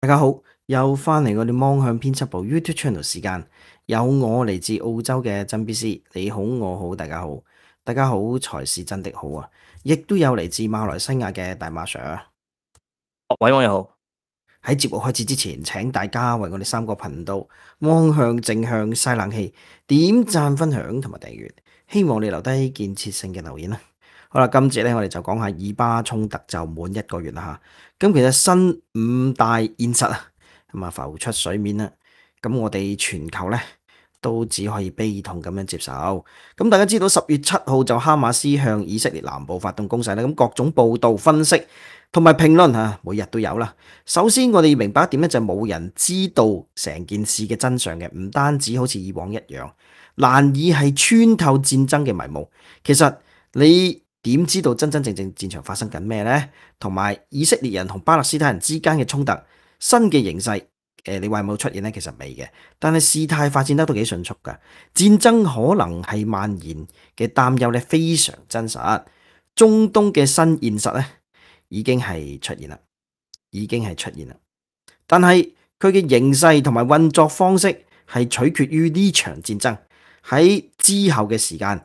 大家好，又翻嚟我哋望向編輯部 YouTube channel 时间，有我嚟自澳洲嘅曾 B C，你好，我好，大家好，大家好，才是真的好啊！亦都有嚟自馬來西亞嘅大馬 Sir。各位網友好，喺節目開始之前，請大家為我哋三個頻道望向正向晒冷氣點讚、分享同埋訂閱，希望你留低建設性嘅留言啦。好啦，今次咧我哋就講下以巴衝突就滿一個月啦吓，咁其實新五大現實啊，咁啊浮出水面啦，咁我哋全球咧都只可以悲痛咁樣接受。咁大家知道十月七號就哈馬斯向以色列南部發動攻勢啦，咁各種報道分析同埋評論吓，每日都有啦。首先我哋要明白一點咧，就冇人知道成件事嘅真相嘅，唔單止好似以往一樣，難以係穿透戰爭嘅迷雾。其實你。點知道真真正正戰場發生緊咩呢？同埋以色列人同巴勒斯坦人之間嘅衝突，新嘅形勢，誒，你話有冇出現呢？其實未嘅，但係事態發展得都幾迅速噶。戰爭可能係蔓延嘅擔憂咧，非常真實。中東嘅新現實咧，已經係出現啦，已經係出現啦。但係佢嘅形勢同埋運作方式係取決於呢場戰爭喺之後嘅時間。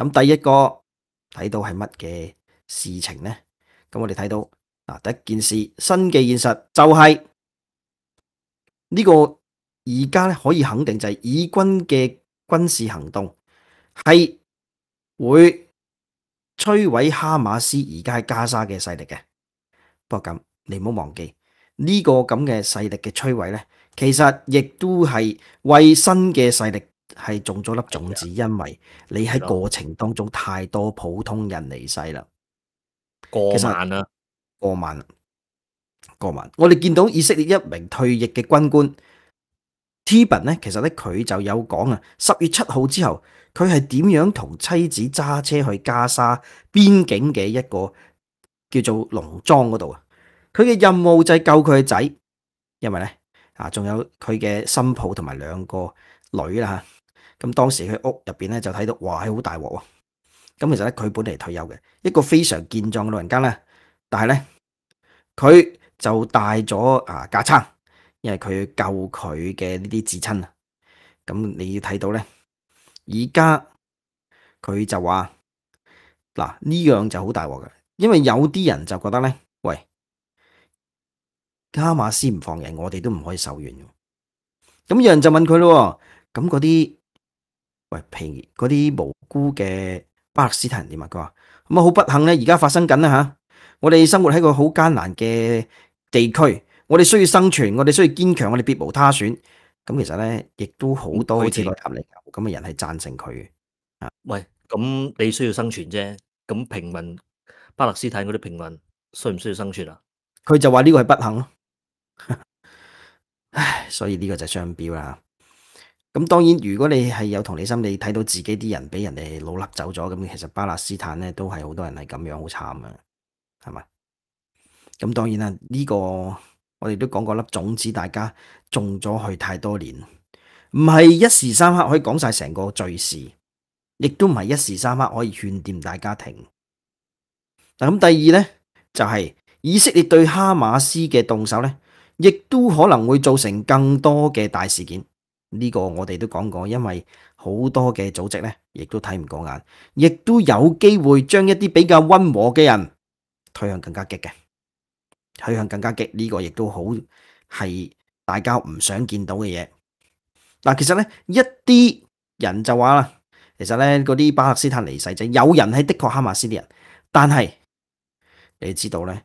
咁第一個睇到係乜嘅事情呢？咁我哋睇到嗱，第一件事新嘅現實就係呢個而家咧可以肯定就係以軍嘅軍事行動係會摧毀哈馬斯而家喺加沙嘅勢力嘅。不過咁你唔好忘記呢個咁嘅勢力嘅摧毀咧，其實亦都係為新嘅勢力。係種咗粒種子，因為你喺過程當中太多普通人離世啦，過萬啦，過萬，過萬。我哋見到以色列一名退役嘅軍官 Tiben 咧，其實咧佢就有講啊，十月七號之後，佢係點樣同妻子揸車去加沙邊境嘅一個叫做農莊嗰度啊。佢嘅任務就係救佢嘅仔，因為咧啊，仲有佢嘅新抱同埋兩個女啦吓。咁當時佢屋入邊咧就睇到，哇，係好大鑊喎！咁其實咧佢本嚟退休嘅一個非常健壯嘅老人家咧，但係咧佢就帶咗啊架撐，因為佢救佢嘅呢啲至親啊。咁你要睇到咧，而家佢就話嗱呢樣就好大鑊嘅，因為有啲人就覺得咧，喂，哈馬斯唔放人，我哋都唔可以手軟。咁有人就問佢咯，咁嗰啲。喂，平嗰啲無辜嘅巴勒斯坦人點啊？佢話咁啊，好不幸咧，而家發生緊啦吓。我哋生活喺個好艱難嘅地區，我哋需要生存，我哋需要堅強，我哋別無他選。咁其實咧，亦都好多好似內塔尼亞咁嘅人係贊成佢嘅。啊，喂，咁你需要生存啫。咁平民巴勒斯坦嗰啲平民需唔需要生存啊？佢就話呢個係不幸咯。唉，所以呢個就係商標啦。咁當然，如果你係有同理心，你睇到自己啲人俾人哋老笠走咗，咁其實巴勒斯坦咧都係好多人係咁樣，好慘啊，係咪？咁當然啦，呢個我哋都講過粒種子，大家種咗去太多年，唔係一時三刻可以講晒成個敘事，亦都唔係一時三刻可以勸掂大家停。嗱，咁第二咧就係以色列對哈馬斯嘅動手咧，亦都可能會造成更多嘅大事件。呢個我哋都講過，因為好多嘅組織咧，亦都睇唔過眼，亦都有機會將一啲比較溫和嘅人推向更加激嘅，推向更加激。呢個亦都好係大家唔想見到嘅嘢。嗱，其實咧一啲人就話啦，其實咧嗰啲巴勒斯坦離世者，有人係的確哈馬斯啲人，但係你知道咧。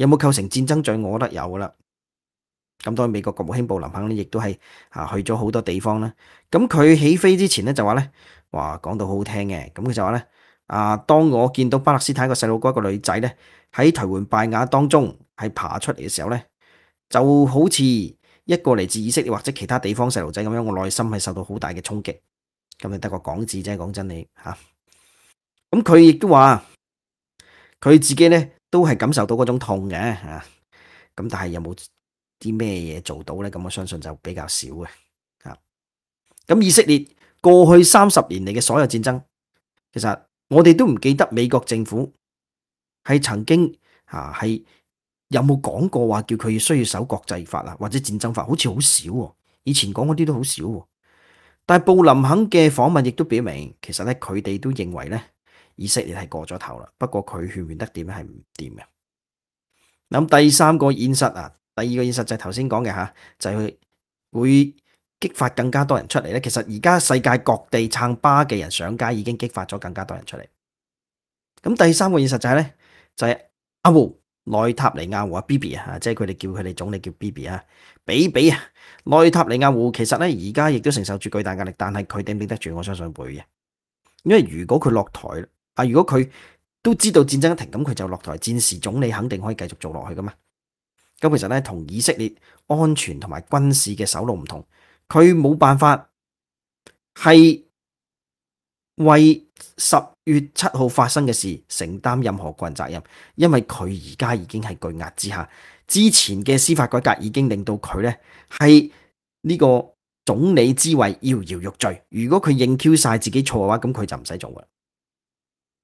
有冇構成戰爭罪？我覺得有啦。咁當然美國國務卿布林肯呢，亦都係啊去咗好多地方啦。咁佢起飛之前咧就話咧，話講到好好聽嘅。咁佢就話咧，啊當我見到巴勒斯坦一個細路哥一個女仔咧喺頹垣敗瓦當中係爬出嚟嘅時候咧，就好似一個嚟自以色列或者其他地方細路仔咁樣，我內心係受到好大嘅衝擊。咁你得個講字啫，講真你吓。咁佢亦都話佢自己咧都係感受到嗰種痛嘅吓。咁但係有冇啲咩嘢做到咧？咁我相信就比較少嘅吓。咁以色列過去三十年嚟嘅所有戰爭，其實我哋都唔記得美國政府係曾經吓係有冇講過話叫佢需要守國際法啊，或者戰爭法，好似好少喎。以前講嗰啲都好少喎。但係布林肯嘅訪問亦都表明，其實咧佢哋都認為咧以色列係過咗頭啦。不過佢勸勸得掂咧係唔掂嘅。咁第三個現實啊，第二個現實就係頭先講嘅吓，就係會激發更加多人出嚟咧。其實而家世界各地撐巴嘅人上街，已經激發咗更加多人出嚟。咁第三個現實就係咧，就係阿胡內塔尼亞胡啊，Bibi 啊，即係佢哋叫佢哋總理叫 B B 啊，比比啊，內塔尼亞胡其實咧而家亦都承受住巨大壓力，但係佢頂唔頂得住？我相信會嘅，因為如果佢落台啊，如果佢都知道戰爭一停，咁佢就落台，戰時總理肯定可以繼續做落去噶嘛。咁其實咧，同以色列安全同埋軍事嘅首路唔同，佢冇辦法係為十月七號發生嘅事承擔任何個人責任，因為佢而家已經係巨壓之下，之前嘅司法改革已經令到佢咧係呢個總理之位搖搖欲墜。如果佢认 Q 晒自己錯嘅話，咁佢就唔使做噶。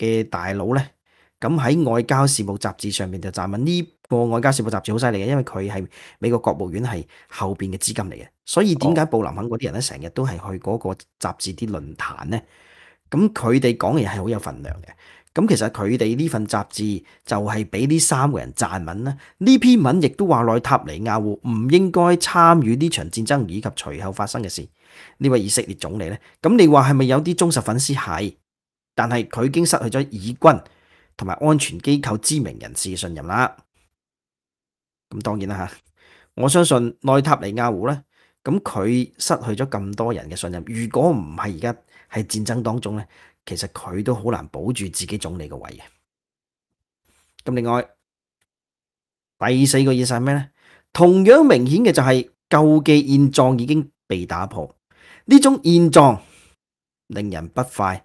嘅大佬咧，咁喺外交事務雜誌上面就撰文，呢個外交事務雜誌好犀利嘅，因為佢係美國國務院係後邊嘅資金嚟嘅，所以點解布林肯嗰啲人咧成日都係去嗰個雜誌啲論壇咧？咁佢哋講嘅嘢係好有份量嘅。咁其實佢哋呢份雜誌就係俾呢三個人撰文啦。呢篇文亦都話內塔尼亞胡唔應該參與呢場戰爭以及隨後發生嘅事。呢位以色列總理咧，咁你話係咪有啲忠實粉絲係？但係佢已經失去咗以軍同埋安全機構知名人士嘅信任啦。咁當然啦吓，我相信內塔尼亞胡咧，咁佢失去咗咁多人嘅信任。如果唔係而家喺戰爭當中咧，其實佢都好難保住自己總理嘅位嘅。咁另外第四個意思係咩咧？同樣明顯嘅就係舊嘅現狀已經被打破，呢種現狀令人不快。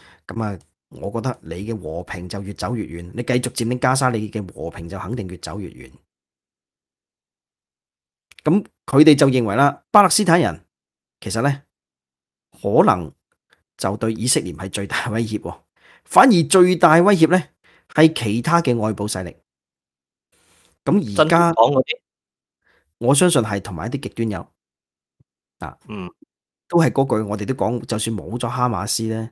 咁啊，我覺得你嘅和平就越走越遠。你繼續佔領加沙，你嘅和平就肯定越走越遠。咁佢哋就認為啦，巴勒斯坦人其實咧可能就對以色列係最大威脅，反而最大威脅咧係其他嘅外部勢力。咁而家讲嗰啲，我相信係同埋一啲極端有啊，嗯，都係嗰句，我哋都講，就算冇咗哈馬斯咧。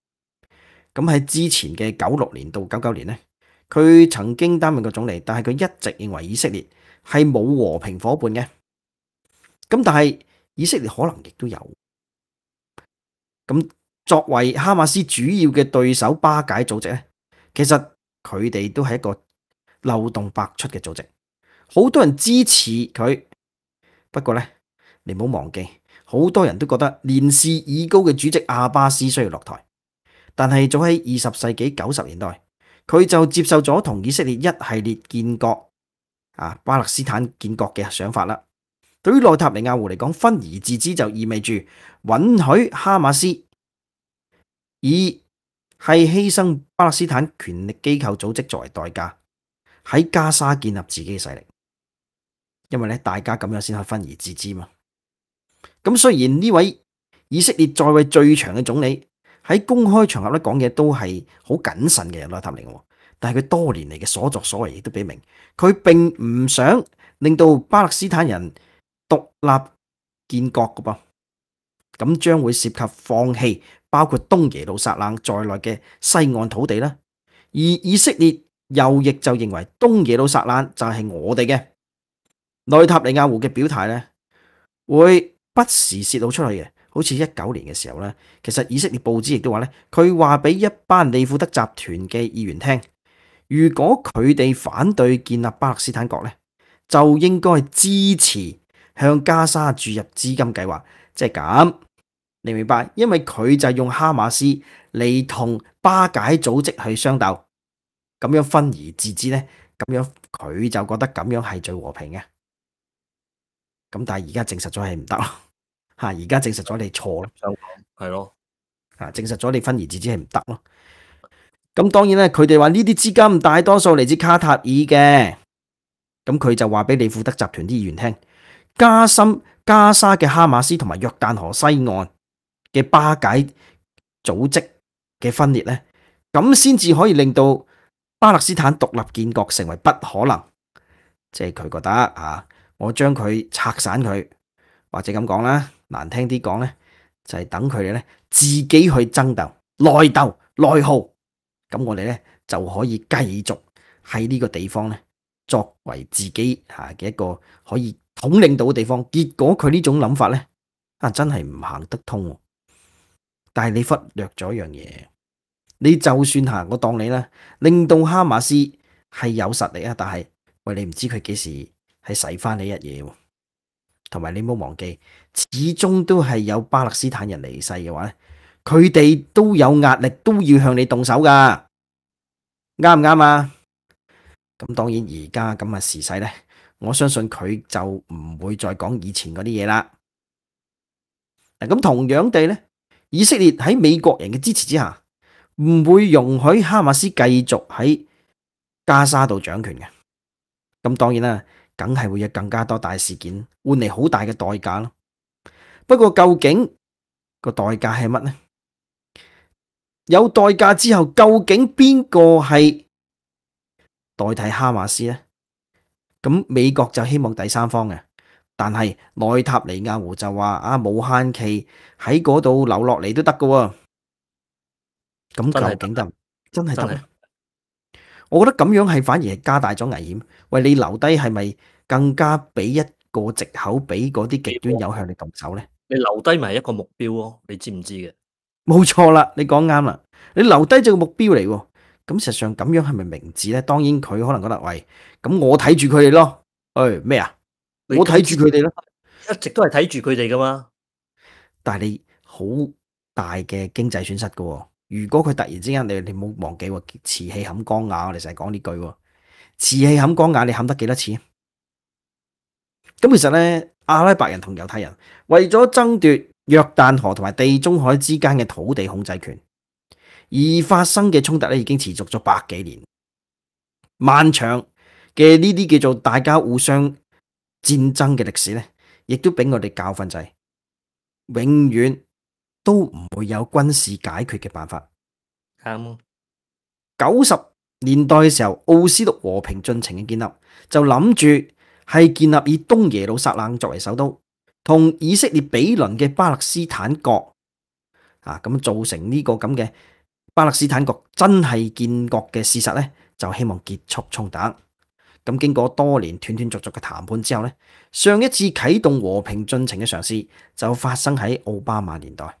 咁喺之前嘅九六年到九九年呢，佢曾經擔任過總理，但係佢一直認為以色列係冇和平伙伴嘅。咁但係以色列可能亦都有。咁作為哈馬斯主要嘅對手巴解組織咧，其實佢哋都係一個漏洞百出嘅組織，好多人支持佢。不過咧，你唔好忘記，好多人都覺得年事已高嘅主席阿巴斯需要落台。但係早喺二十世紀九十年代，佢就接受咗同以色列一系列建國啊巴勒斯坦建國嘅想法啦。對於內塔尼亞胡嚟講，分而治之就意味住允許哈馬斯以係犧牲巴勒斯坦權力機構組織作為代價，喺加沙建立自己嘅勢力。因為咧，大家咁樣先可以分而治之嘛。咁雖然呢位以色列在位最長嘅總理喺公開場合咧講嘢都係好謹慎嘅內塔尼亞胡，但係佢多年嚟嘅所作所為亦都表明，佢並唔想令到巴勒斯坦人獨立建國嘅噃。咁將會涉及放棄包括東耶路撒冷在內嘅西岸土地啦。而以色列右翼就認為東耶路撒冷就係我哋嘅。內塔尼亞胡嘅表態咧，會不時泄露出去嘅，好似一九年嘅時候咧，其實以色列報紙亦都話咧，佢話俾一班利库德集團嘅議員聽，如果佢哋反對建立巴勒斯坦國咧，就應該支持向加沙注入資金計劃，即係咁，你明白？因為佢就系用哈馬斯嚟同巴解組織去相鬥，咁樣分而治之咧，咁樣佢就覺得咁樣係最和平嘅。咁但係而家證實咗係唔得咯，吓而家證實咗你錯咯，係咯，吓證實咗你分而治之係唔得咯。咁當然咧，佢哋話呢啲資金大多數嚟自卡塔爾嘅，咁佢就話俾利富德集團啲議員聽，加深加沙嘅哈馬斯同埋約旦河西岸嘅巴解組織嘅分裂咧，咁先至可以令到巴勒斯坦獨立建國成為不可能，即係佢覺得啊。我將佢拆散佢，或者咁講啦，難聽啲講咧，就係等佢哋咧自己去爭鬥、內鬥、內耗，咁我哋咧就可以繼續喺呢個地方咧作為自己吓嘅一個可以統領到嘅地方。結果佢呢種諗法咧啊，真係唔行得通。但係你忽略咗一樣嘢，你就算行我当你啦，令到哈馬斯係有實力啊，但係喂你唔知佢幾時。係使翻你一嘢，同埋你唔好忘記，始終都係有巴勒斯坦人離世嘅話咧，佢哋都有壓力，都要向你動手噶，啱唔啱啊？咁當然而家咁嘅時勢咧，我相信佢就唔會再講以前嗰啲嘢啦。嗱，咁同樣地咧，以色列喺美國人嘅支持之下，唔會容許哈馬斯繼續喺加沙度掌權嘅。咁當然啦。梗係會有更加多大事件換嚟好大嘅代價咯。不過究竟個代價係乜呢？有代價之後，究竟邊個係代替哈馬斯呢？咁美國就希望第三方嘅，但係內塔尼亞胡就話啊，無限期喺嗰度留落嚟都得㗎。咁究竟得真係得？我覺得咁樣係反而係加大咗危險。喂，你留低係咪更加俾一個藉口俾嗰啲極端友向你動手咧？你留低咪係一個目標咯？你知唔知嘅？冇錯啦，你講啱啦。你留低咗個目標嚟喎。咁實際上咁樣係咪明智咧？當然佢可能覺得喂，咁我睇住佢哋咯。誒咩啊？我睇住佢哋咯，一直都係睇住佢哋噶嘛。但係你好大嘅經濟損失噶。如果佢突然之間，你你唔好忘記喎，瓷器冚光瓦，我哋成日講呢句喎，瓷器冚光瓦，你冚得幾多次？咁其實咧，阿拉伯人同猶太人為咗爭奪約旦河同埋地中海之間嘅土地控制權，而發生嘅衝突咧，已經持續咗百幾年，漫長嘅呢啲叫做大家互相戰爭嘅歷史咧，亦都俾我哋教訓就係永遠。都唔會有軍事解決嘅辦法。啱。九十年代嘅時候，奧斯陸和平進程嘅建立，就諗住係建立以東耶路撒冷作為首都，同以色列比鄰嘅巴勒斯坦國啊，咁造成呢個咁嘅巴勒斯坦國真係建國嘅事實咧，就希望結束衝突。咁經過多年斷斷續續嘅談判之後咧，上一次啟動和平進程嘅嘗試就發生喺奧巴馬年代。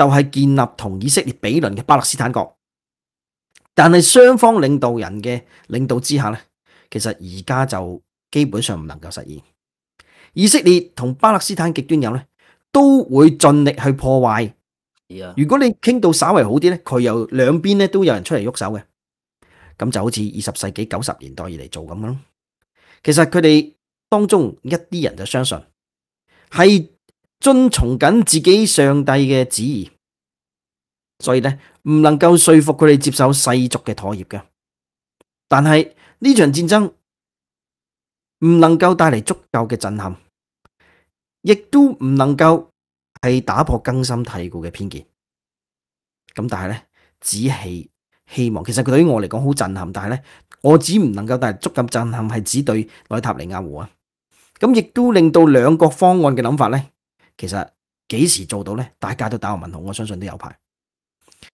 就係建立同以色列比鄰嘅巴勒斯坦國。但係雙方領導人嘅領導之下咧，其實而家就基本上唔能夠實現。以色列同巴勒斯坦極端友咧，都會盡力去破壞。如果你傾到稍為好啲咧，佢又兩邊咧都有人出嚟喐手嘅，咁就好似二十世紀九十年代以嚟做咁咯。其實佢哋當中一啲人就相信係遵從緊自己上帝嘅旨意，所以咧唔能夠說服佢哋接受世俗嘅妥协嘅。但係呢場戰爭唔能夠帶嚟足夠嘅震撼，亦都唔能夠係打破根深蒂固嘅偏見。咁但係咧，只係希望。其實佢對於我嚟講好震撼，但係咧，我只唔能夠帶嚟足夠震撼，係指對內塔尼亞胡啊。咁亦都令到兩個方案嘅諗法咧，其實幾時做到咧？大家都打個問號，我相信都有排。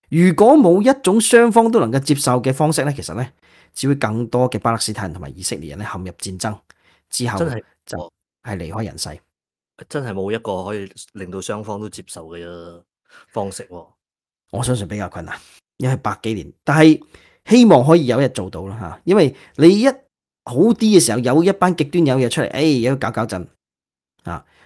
如果冇一種雙方都能夠接受嘅方式咧，其實咧，只會更多嘅巴勒斯坦人同埋以色列人咧陷入戰爭之後，真係就係離開人世。真係冇一個可以令到雙方都接受嘅方式。我相信比較困難，因為百幾年，但係希望可以有一日做到啦吓。因為你一好啲嘅時候，有一班極端有嘢出嚟，誒、哎，有搞搞震啊，